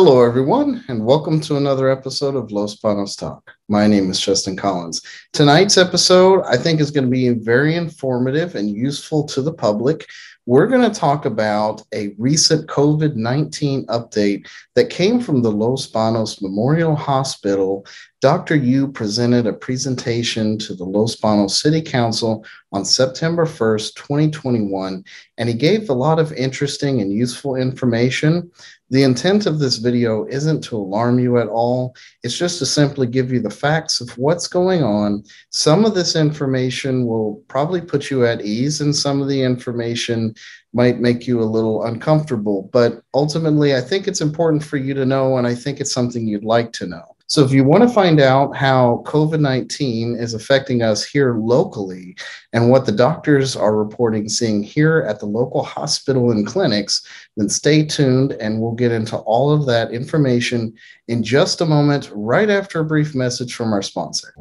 Hello, everyone, and welcome to another episode of Los Banos Talk. My name is Justin Collins. Tonight's episode, I think, is going to be very informative and useful to the public. We're going to talk about a recent COVID 19 update that came from the Los Banos Memorial Hospital. Dr. Yu presented a presentation to the Los Banos City Council on September 1st, 2021, and he gave a lot of interesting and useful information. The intent of this video isn't to alarm you at all. It's just to simply give you the facts of what's going on. Some of this information will probably put you at ease, and some of the information might make you a little uncomfortable. But ultimately, I think it's important for you to know, and I think it's something you'd like to know. So, if you want to find out how COVID 19 is affecting us here locally and what the doctors are reporting seeing here at the local hospital and clinics, then stay tuned and we'll get into all of that information in just a moment, right after a brief message from our sponsor.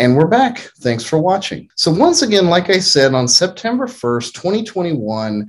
And we're back. Thanks for watching. So, once again, like I said, on September 1st, 2021,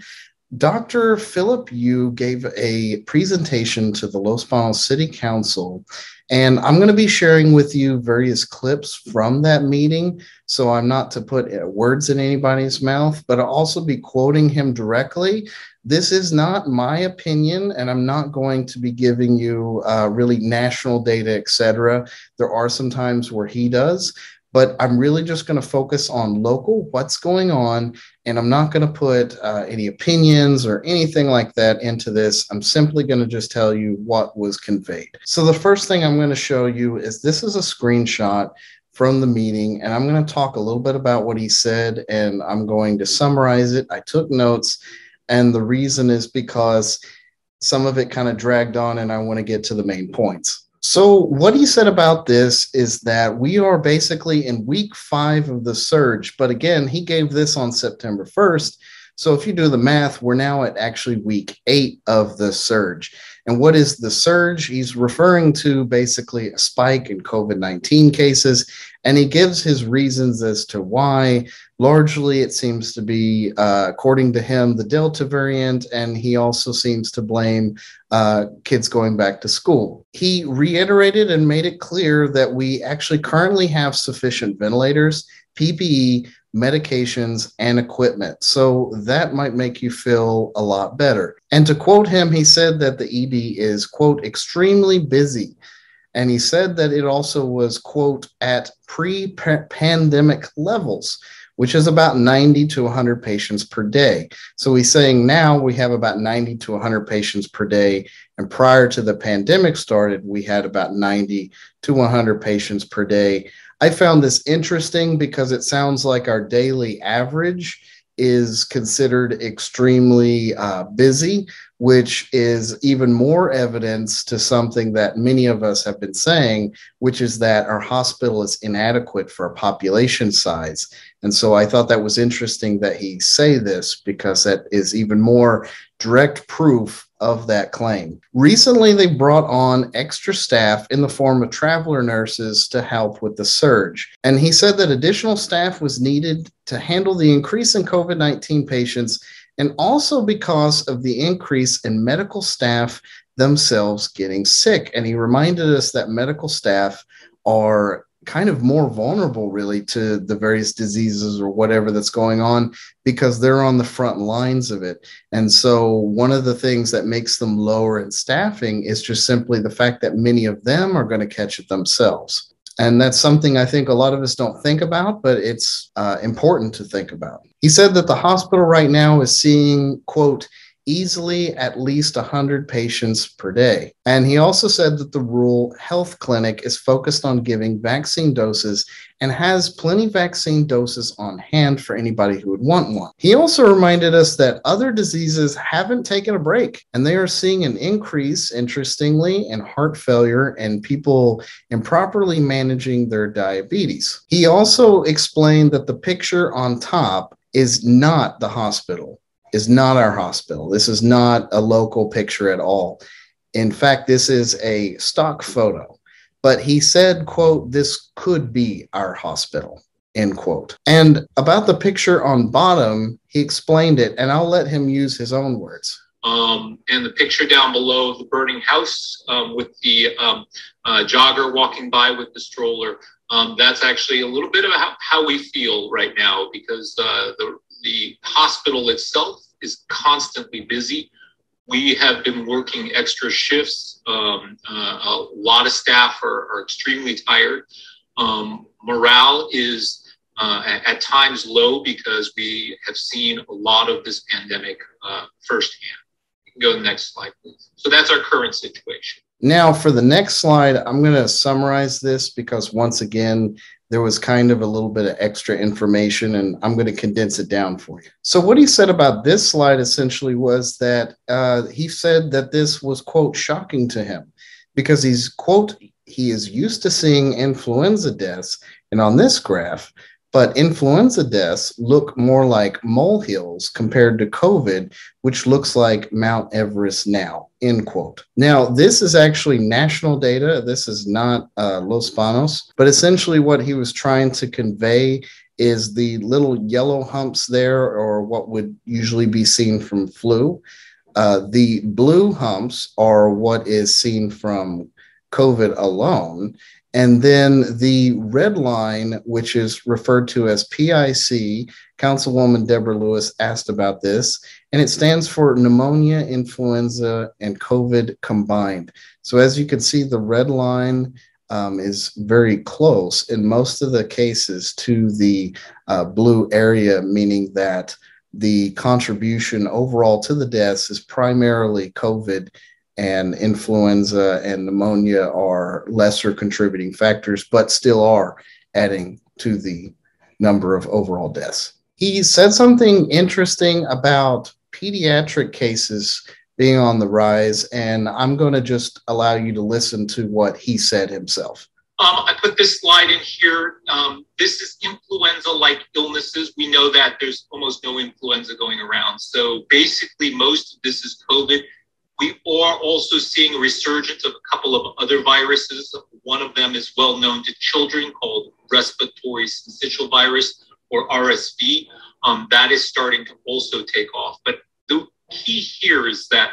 Dr. Phillip Yu gave a presentation to the Los Banos City Council, and I'm going to be sharing with you various clips from that meeting. So I'm not to put uh, words in anybody's mouth, but I'll also be quoting him directly. This is not my opinion, and I'm not going to be giving you uh, really national data, etc. There are some times where he does, but I'm really just going to focus on local, what's going on, and I'm not going to put uh, any opinions or anything like that into this. I'm simply going to just tell you what was conveyed. So the first thing I'm going to show you is this is a screenshot from the meeting, and I'm going to talk a little bit about what he said, and I'm going to summarize it. I took notes, and the reason is because some of it kind of dragged on, and I want to get to the main points. So, what he said about this is that we are basically in week five of the surge. But again, he gave this on September 1st. So, if you do the math, we're now at actually week eight of the surge. And what is the surge? He's referring to basically a spike in COVID 19 cases, and he gives his reasons as to why. Largely, it seems to be, uh, according to him, the Delta variant, and he also seems to blame uh, kids going back to school. He reiterated and made it clear that we actually currently have sufficient ventilators, PPE, medications, and equipment. So that might make you feel a lot better. And to quote him, he said that the ED is, quote, extremely busy. And he said that it also was, quote, at pre pandemic levels, which is about 90 to 100 patients per day. So he's saying now we have about 90 to 100 patients per day. And prior to the pandemic started, we had about 90 to 100 patients per day. I found this interesting because it sounds like our daily average is considered extremely uh, busy, which is even more evidence to something that many of us have been saying, which is that our hospital is inadequate for a population size. And so I thought that was interesting that he say this because that is even more direct proof of that claim. Recently, they brought on extra staff in the form of traveler nurses to help with the surge. And he said that additional staff was needed to handle the increase in COVID 19 patients and also because of the increase in medical staff themselves getting sick. And he reminded us that medical staff are kind of more vulnerable really to the various diseases or whatever that's going on because they're on the front lines of it and so one of the things that makes them lower in staffing is just simply the fact that many of them are going to catch it themselves and that's something i think a lot of us don't think about but it's uh, important to think about. He said that the hospital right now is seeing quote easily at least 100 patients per day. And he also said that the rural health clinic is focused on giving vaccine doses and has plenty vaccine doses on hand for anybody who would want one. He also reminded us that other diseases haven't taken a break and they are seeing an increase, interestingly, in heart failure and people improperly managing their diabetes. He also explained that the picture on top is not the hospital is not our hospital. This is not a local picture at all. In fact, this is a stock photo. But he said, quote, this could be our hospital, end quote. And about the picture on bottom, he explained it, and I'll let him use his own words. Um, and the picture down below the burning house um, with the um, uh, jogger walking by with the stroller. Um, that's actually a little bit of how, how we feel right now because uh, the the hospital itself is constantly busy. We have been working extra shifts. Um, uh, a lot of staff are, are extremely tired. Um, morale is uh, at, times low because we have seen a lot of this pandemic uh, firsthand. You can go to the next slide, please. So that's our current situation. Now, for the next slide, I'm going to summarize this because once again, there was kind of a little bit of extra information, and I'm going to condense it down for you. So, what he said about this slide essentially was that uh, he said that this was, quote, shocking to him because he's, quote, he is used to seeing influenza deaths. And on this graph, but influenza deaths look more like molehills compared to COVID, which looks like Mount Everest now, end quote. Now, this is actually national data. This is not uh, Los Banos, but essentially what he was trying to convey is the little yellow humps there, or what would usually be seen from flu. Uh, the blue humps are what is seen from COVID alone. And then the red line, which is referred to as PIC, Councilwoman Deborah Lewis asked about this, and it stands for pneumonia, influenza, and COVID combined. So as you can see, the red line um, is very close in most of the cases to the uh, blue area, meaning that the contribution overall to the deaths is primarily COVID and influenza and pneumonia are lesser contributing factors, but still are adding to the number of overall deaths. He said something interesting about pediatric cases being on the rise, and I'm going to just allow you to listen to what he said himself. Um, I put this slide in here. Um, this is influenza like illnesses. We know that there's almost no influenza going around. So basically, most of this is COVID. We are also seeing a resurgence of a couple of other viruses. One of them is well known to children called respiratory syncytial virus or RSV. Um, that is starting to also take off. But the key here is that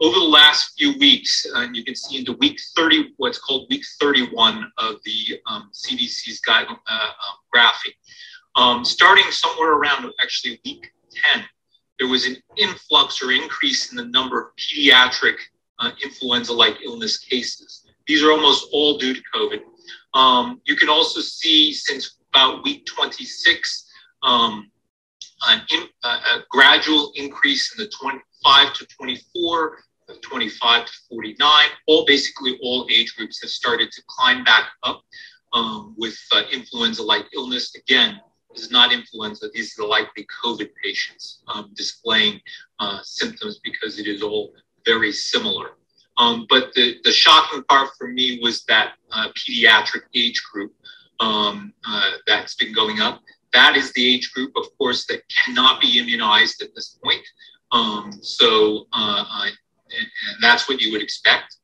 over the last few weeks, and you can see into week 30, what's called week 31 of the um, CDC's guide, uh, uh, graphing, um, starting somewhere around actually week 10, there was an influx or increase in the number of pediatric uh, influenza-like illness cases. These are almost all due to COVID. Um, you can also see since about week 26, um, an in, uh, a gradual increase in the 25 to 24, 25 to 49. All basically all age groups have started to climb back up um, with uh, influenza-like illness. Again, is not influenza. These are likely COVID patients um, displaying uh, symptoms because it is all very similar. Um, but the, the shocking part for me was that uh, pediatric age group um, uh, that's been going up. That is the age group, of course, that cannot be immunized at this point. Um, so, uh, and that's what you would expect.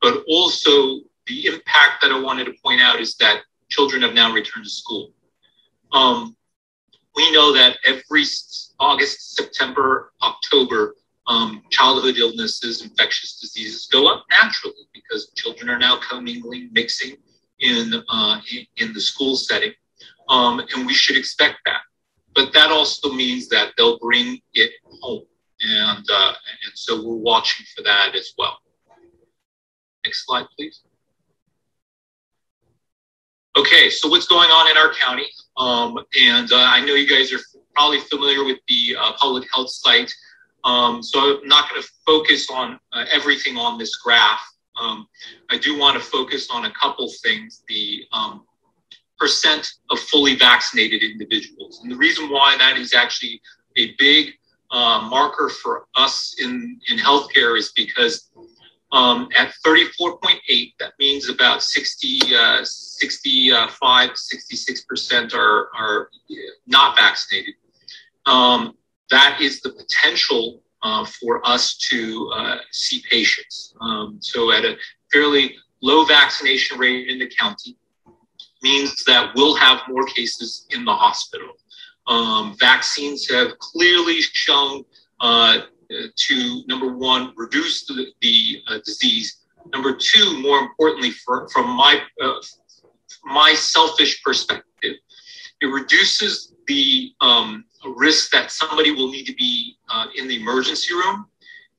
But also, the impact that I wanted to point out is that children have now returned to school. Um, we know that every August, September, October, um, childhood illnesses, infectious diseases go up naturally because children are now commingling, mixing in, uh, in the school setting. Um, and we should expect that. But that also means that they'll bring it home. And, uh, and so we're watching for that as well. Next slide, please. Okay, so what's going on in our county? Um, and uh, I know you guys are probably familiar with the uh, public health site. Um, so I'm not going to focus on uh, everything on this graph. Um, I do want to focus on a couple things. The um, percent of fully vaccinated individuals. And the reason why that is actually a big uh, marker for us in, in healthcare is because um, at 34.8, that means about 60, uh, 65, 66% are, are not vaccinated. Um, that is the potential uh, for us to uh, see patients. Um, so at a fairly low vaccination rate in the county means that we'll have more cases in the hospital. Um, vaccines have clearly shown uh, to number one, reduce the, the uh, disease. Number two, more importantly, for, from my uh, my selfish perspective, it reduces the um, risk that somebody will need to be uh, in the emergency room,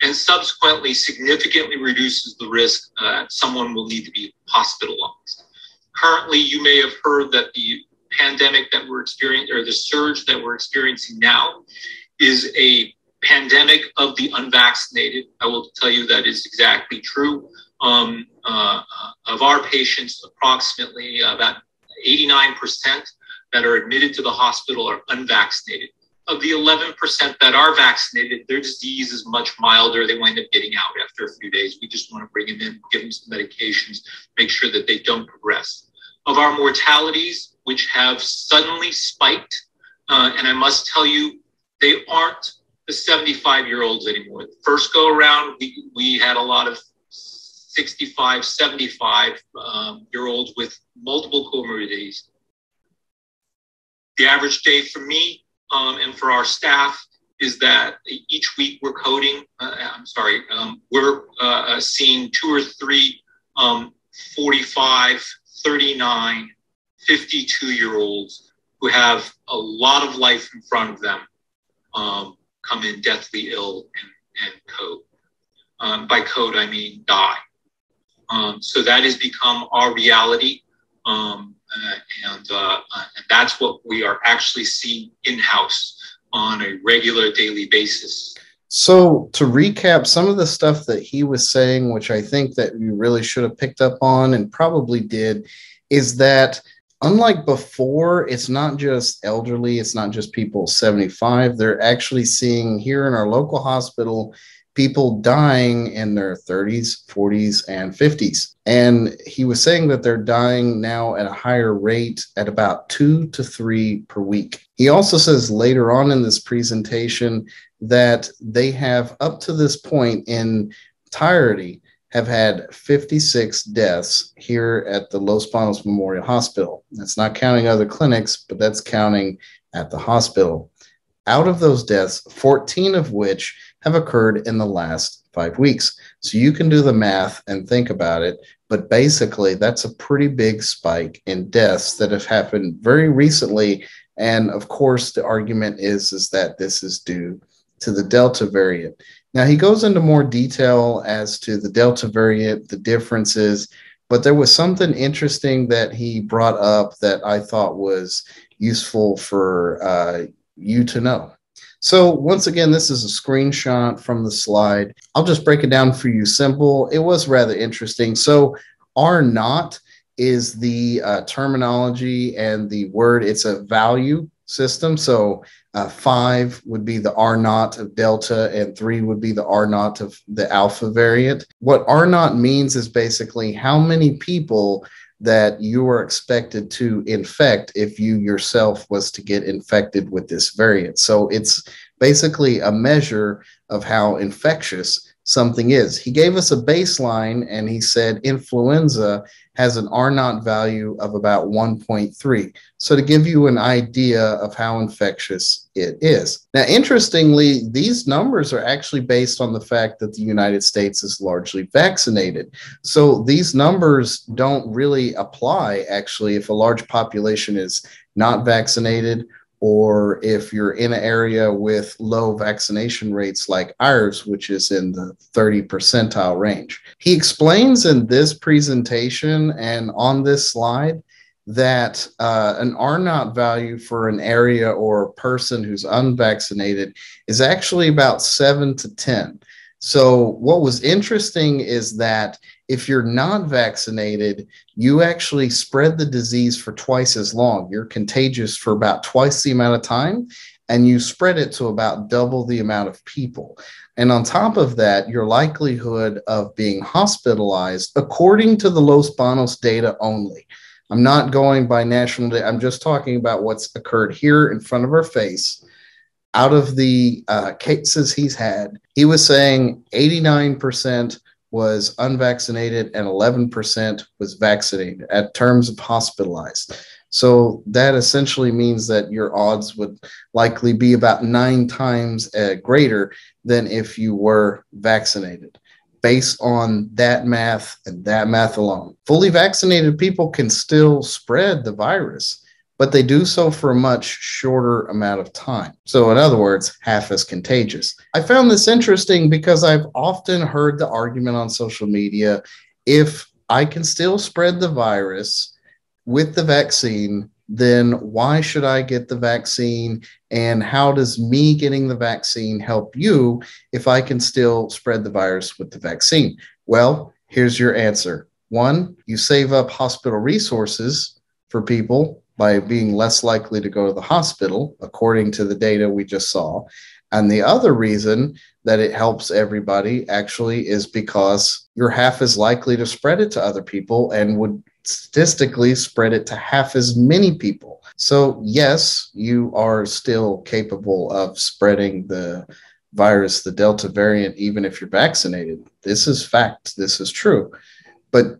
and subsequently significantly reduces the risk that someone will need to be hospitalized. Currently, you may have heard that the pandemic that we're experiencing, or the surge that we're experiencing now, is a pandemic of the unvaccinated. I will tell you that is exactly true. Um, uh, of our patients, approximately about 89% that are admitted to the hospital are unvaccinated. Of the 11% that are vaccinated, their disease is much milder. They wind up getting out after a few days. We just want to bring them in, give them some medications, make sure that they don't progress. Of our mortalities, which have suddenly spiked, uh, and I must tell you, they aren't the 75 year olds anymore. The first go around, we, we had a lot of 65, 75 um, year olds with multiple comorbidities. The average day for me um, and for our staff is that each week we're coding, uh, I'm sorry, um, we're uh, uh seeing two or three um, 45, 39, 52 year olds who have a lot of life in front of them. Um, come in deathly ill and, and code. Um, by code, I mean die. Um, so that has become our reality. Um, uh, and, uh, and that's what we are actually seeing in house on a regular daily basis. So to recap some of the stuff that he was saying, which I think that you really should have picked up on and probably did, is that unlike before, it's not just elderly, it's not just people 75. They're actually seeing here in our local hospital people dying in their 30s, 40s, and 50s. And he was saying that they're dying now at a higher rate at about two to three per week. He also says later on in this presentation that they have up to this point in entirety have had 56 deaths here at the Los Banos Memorial Hospital. That's not counting other clinics, but that's counting at the hospital. Out of those deaths, 14 of which have occurred in the last five weeks. So you can do the math and think about it. But basically, that's a pretty big spike in deaths that have happened very recently. And of course, the argument is, is that this is due to the Delta variant. Now, he goes into more detail as to the Delta variant, the differences, but there was something interesting that he brought up that I thought was useful for uh, you to know. So, once again, this is a screenshot from the slide. I'll just break it down for you simple. It was rather interesting. So, R naught is the uh, terminology and the word, it's a value system. So, uh, five would be the R naught of Delta, and three would be the R naught of the Alpha variant. What R naught means is basically how many people that you are expected to infect if you yourself was to get infected with this variant. So it's basically a measure of how infectious something is. He gave us a baseline and he said influenza has an R naught value of about 1.3. So, to give you an idea of how infectious it is. Now, interestingly, these numbers are actually based on the fact that the United States is largely vaccinated. So, these numbers don't really apply actually if a large population is not vaccinated or if you're in an area with low vaccination rates like ours, which is in the 30 percentile range. He explains in this presentation and on this slide that uh, an R naught value for an area or a person who's unvaccinated is actually about seven to 10. So, what was interesting is that if you're not vaccinated, you actually spread the disease for twice as long. You're contagious for about twice the amount of time, and you spread it to about double the amount of people. And on top of that, your likelihood of being hospitalized, according to the Los Banos data only, I'm not going by national data, I'm just talking about what's occurred here in front of our face. Out of the uh, cases he's had, he was saying 89% was unvaccinated and 11% was vaccinated at terms of hospitalized. So that essentially means that your odds would likely be about nine times uh, greater than if you were vaccinated based on that math and that math alone. Fully vaccinated people can still spread the virus but they do so for a much shorter amount of time. So, in other words, half as contagious. I found this interesting because I've often heard the argument on social media if I can still spread the virus with the vaccine, then why should I get the vaccine? And how does me getting the vaccine help you if I can still spread the virus with the vaccine? Well, here's your answer. One, you save up hospital resources for people by being less likely to go to the hospital, according to the data we just saw. And the other reason that it helps everybody actually is because you're half as likely to spread it to other people and would statistically spread it to half as many people. So, yes, you are still capable of spreading the virus, the Delta variant, even if you're vaccinated. This is fact. This is true. But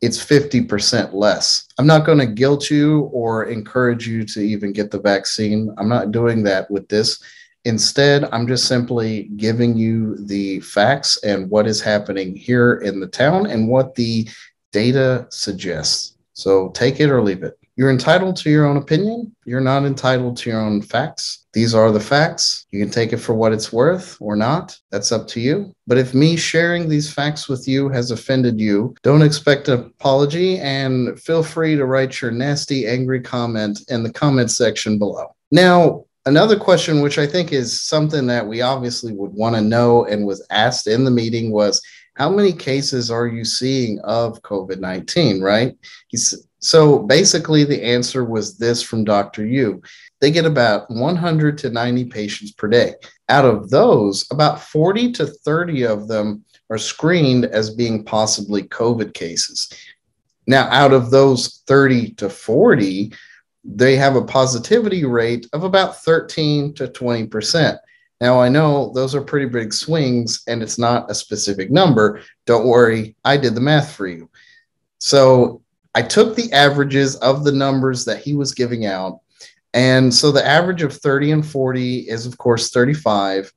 it's 50% less. I'm not going to guilt you or encourage you to even get the vaccine. I'm not doing that with this. Instead, I'm just simply giving you the facts and what is happening here in the town and what the data suggests. So take it or leave it. You're entitled to your own opinion. You're not entitled to your own facts. These are the facts. You can take it for what it's worth or not. That's up to you. But if me sharing these facts with you has offended you, don't expect an apology and feel free to write your nasty, angry comment in the comment section below. Now, another question, which I think is something that we obviously would want to know and was asked in the meeting, was how many cases are you seeing of COVID 19, right? He's, so basically, the answer was this from Dr. Yu. They get about 100 to 90 patients per day. Out of those, about 40 to 30 of them are screened as being possibly COVID cases. Now, out of those 30 to 40, they have a positivity rate of about 13 to 20%. Now, I know those are pretty big swings and it's not a specific number. Don't worry, I did the math for you. So I took the averages of the numbers that he was giving out. And so the average of 30 and 40 is, of course, 35,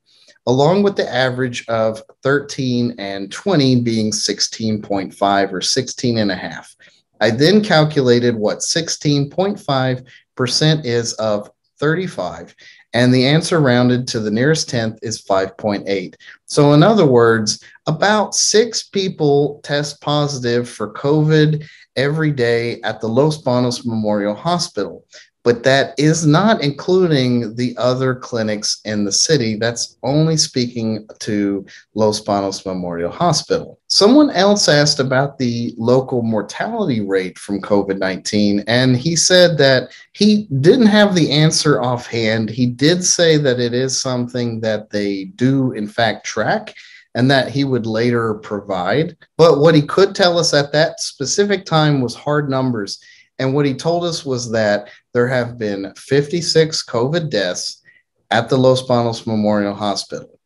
along with the average of 13 and 20 being 16.5 or 16 and a half. I then calculated what 16.5% is of 35. And the answer rounded to the nearest tenth is 5.8. So, in other words, about six people test positive for COVID every day at the Los Banos Memorial Hospital. But that is not including the other clinics in the city. That's only speaking to Los Banos Memorial Hospital. Someone else asked about the local mortality rate from COVID 19, and he said that he didn't have the answer offhand. He did say that it is something that they do, in fact, track and that he would later provide. But what he could tell us at that specific time was hard numbers. And what he told us was that there have been 56 COVID deaths at the Los Banos Memorial Hospital.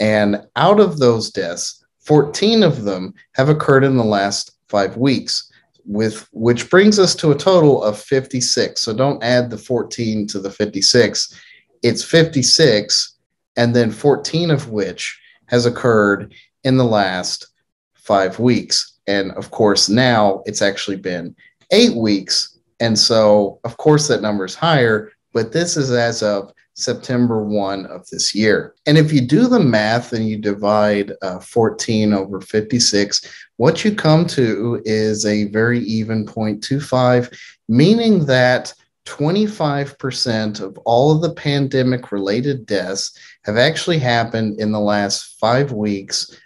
And out of those deaths, 14 of them have occurred in the last five weeks, with which brings us to a total of 56. So don't add the 14 to the 56. It's 56, and then 14 of which has occurred in the last five weeks. And of course, now it's actually been eight weeks. And so, of course, that number is higher, but this is as of September 1 of this year. And if you do the math and you divide uh, 14 over 56, what you come to is a very even 0.25, meaning that 25% of all of the pandemic related deaths have actually happened in the last five weeks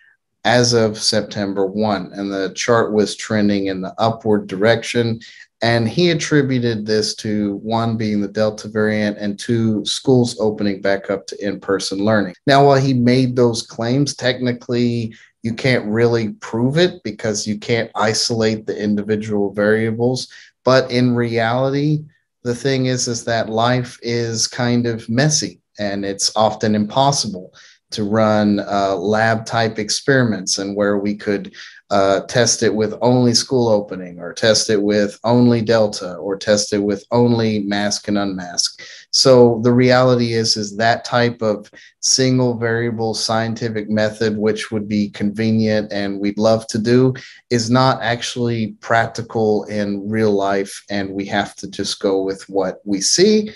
as of September 1. And the chart was trending in the upward direction. And he attributed this to one being the Delta variant and two schools opening back up to in person learning. Now, while he made those claims, technically, you can't really prove it because you can't isolate the individual variables. But in reality, the thing is, is that life is kind of messy and it's often impossible to run uh, lab type experiments and where we could uh, test it with only school opening or test it with only delta or test it with only mask and unmask so the reality is is that type of single variable scientific method which would be convenient and we'd love to do is not actually practical in real life and we have to just go with what we see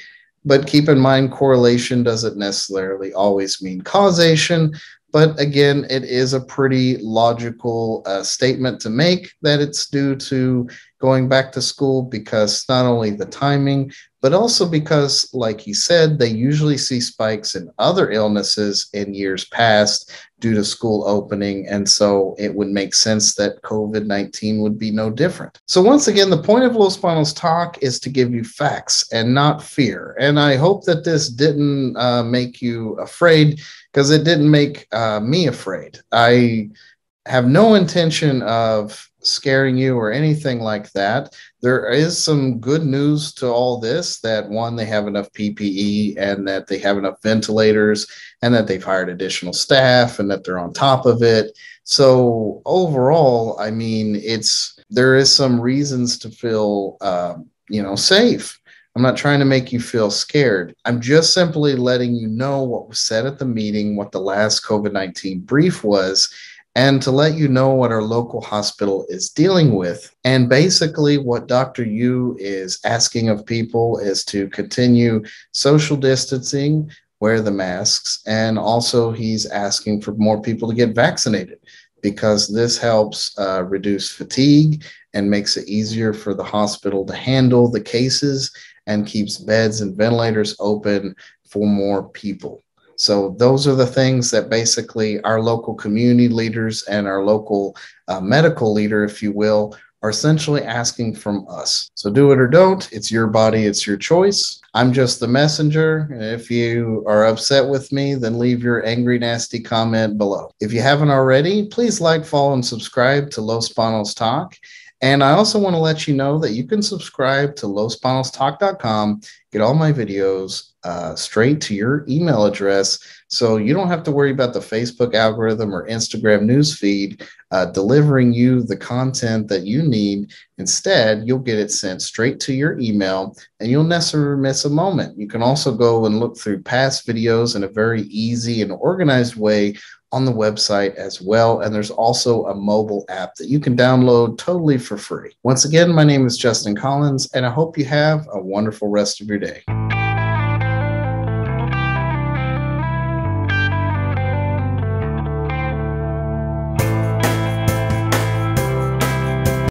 but keep in mind, correlation doesn't necessarily always mean causation. But again, it is a pretty logical uh, statement to make that it's due to going back to school because not only the timing, but also because, like he said, they usually see spikes in other illnesses in years past due to school opening. And so it would make sense that COVID 19 would be no different. So, once again, the point of Los Banos Talk is to give you facts and not fear. And I hope that this didn't uh, make you afraid because it didn't make uh, me afraid. I have no intention of scaring you or anything like that. There is some good news to all this that one, they have enough PPE and that they have enough ventilators and that they've hired additional staff and that they're on top of it. So overall, I mean, it's there is some reasons to feel, uh, you know, safe. I'm not trying to make you feel scared. I'm just simply letting you know what was said at the meeting, what the last COVID 19 brief was, and to let you know what our local hospital is dealing with. And basically, what Dr. Yu is asking of people is to continue social distancing, wear the masks, and also he's asking for more people to get vaccinated because this helps uh, reduce fatigue and makes it easier for the hospital to handle the cases and keeps beds and ventilators open for more people. So those are the things that basically our local community leaders and our local uh, medical leader, if you will, are essentially asking from us. So do it or don't. It's your body, it's your choice. I'm just the messenger. If you are upset with me, then leave your angry, nasty comment below. If you haven't already, please like, follow, and subscribe to Los Banos Talk. And I also want to let you know that you can subscribe to losbanostalk.com, get all my videos uh, straight to your email address. So you don't have to worry about the Facebook algorithm or Instagram newsfeed uh, delivering you the content that you need. Instead, you'll get it sent straight to your email and you'll never miss a moment. You can also go and look through past videos in a very easy and organized way on the website as well. And there's also a mobile app that you can download totally for free. Once again, my name is Justin Collins, and I hope you have a wonderful rest of your day.